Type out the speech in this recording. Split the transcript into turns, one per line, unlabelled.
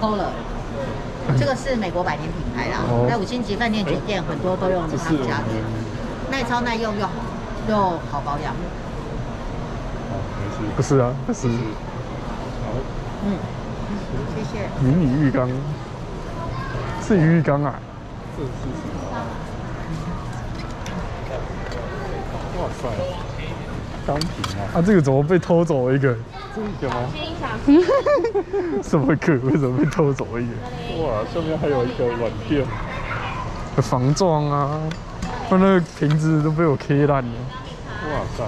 Polar，这个是美国百年品牌啦
哦，
在五星级饭店、酒店很多都用
这是
他们家的，耐操耐用又好又好保养。
好，没事。
不是啊，不是
好，
嗯，谢谢。
迷你浴缸，是鱼浴缸啊。
哇塞，钢瓶啊，
啊，这个怎么被偷走一个？
这个吗？
什么鬼？为什么被偷走一个？
哇，上面还有一个软垫，
防撞啊，那那个瓶子都被我 K 烂了。
哇塞。